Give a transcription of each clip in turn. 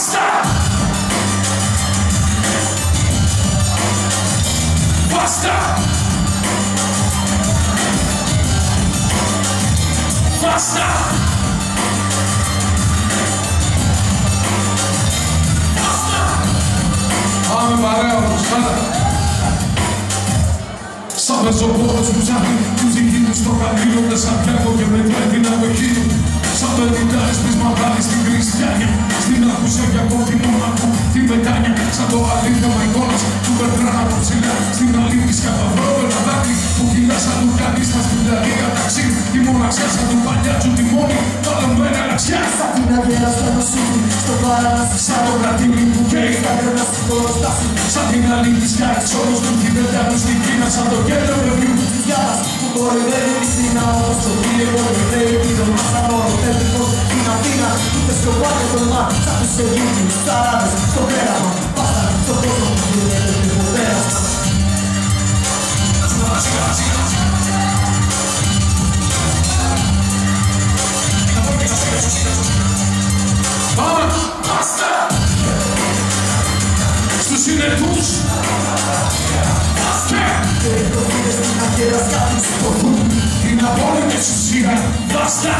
Παστά, παστά, παστά. Πάμε παρέα όπως πάντα Σαν πεζοπόρος που ψάχνει τους δικούς στο καλύλοντας απ' και με την αγωγή του πετάνια Σαν το αλήθεμα εικόνας του Μπερτράν από ψηλά Στην αλήθεια σκαπαυρό δάκρυ που κυλάς σαν του κανείς στα σπουδαρή καταξύ Η μοναξιά σαν του παλιάτσου τη μόνη παλωμένα αναξιά Σαν την αγέρα στο νοσίδι, στο παράδεισο Σαν το κρατήλι που καίει Στα τρένα στην κοροστάση Σαν την αλήθεια της όλος του κυβερνιάτου στην Κίνα Σαν το κέντρο παιδιού της γιάρας που κοροϊδεύει τη Σίνα Όπως το κύριο και λέει τη δωμά σαν όρο τελικός Στην Αθήνα που τε σκοπάτε το μα Σαν τους Αιγύπτιους, τους Αράβες, στο πέραμα σκάτουν σκοτούν την απόλυτη εξουσία! Μπάστα!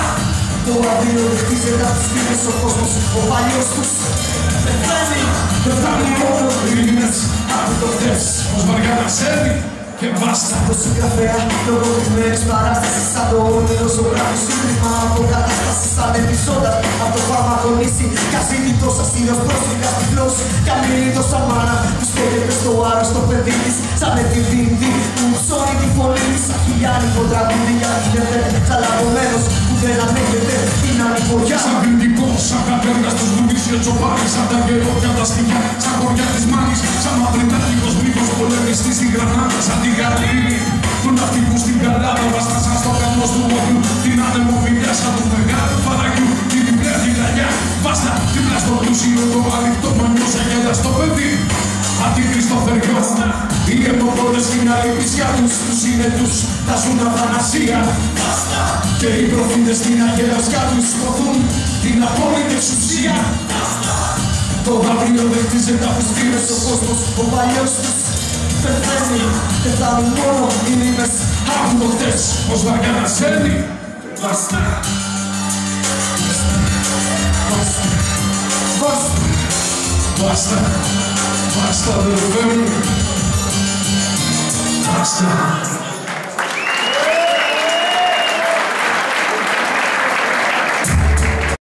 Το αδύνο δεν χτίζεται απ' τους φίλες ο κόσμος Ο παλιός τους πεθαίνει Δεν φτάνουν μόνο οι ρήμες από το χθες Πως βαριά να σέρνει και μπάστα! Το συγγραφέα λογοτημένης παράστασης Σαν το όνειρο ζωγράφει σύντριμα από κατάσταση Σαν επεισόδα από το φάρμακο νήσι Καζίνη τόσα σύνος πρόσφυγα στη γλώσση Καμίνη τόσα μάνα που στέκεται στο άρρωστο παιδί της Σαν με τη δίνδη που ψώνει τη φωνή της Σαν χιλιάνικο τραγούδι για την εφέ Χαλαρωμένος που δεν ανέχεται την ανηποριά Σαν κριτικός, σαν κατέργας τους βουλής και τσοπάρι Σαν τα γερόκια τα σκυλιά, σαν χωριά της μάνης Σαν μαυριτάτικος μήκος πολεμιστής στην Γρανάτα Σαν τη Γαλήνη του ναυτικού στην Καλάδα Βαστάσα στο καμός του όπλου την ανεμοφιλιά Σαν τους μεγάλους αιμοπόδες στην αλήθεια τους Τους είναι τους τα ζουν αθανασία Και οι προφήτες στην αγερασιά τους Σποθούν την απόλυτη εξουσία Το αύριο δεν χτίζεται από τις φήμες ο κόσμος, ο παλιός τους πεθαίνει Και φτάνουν μόνο οι ρήμες Από το χτες πως βαριά να σέρνει Βάστα Βάστα Basta, basta, αδερφέ μου. faster.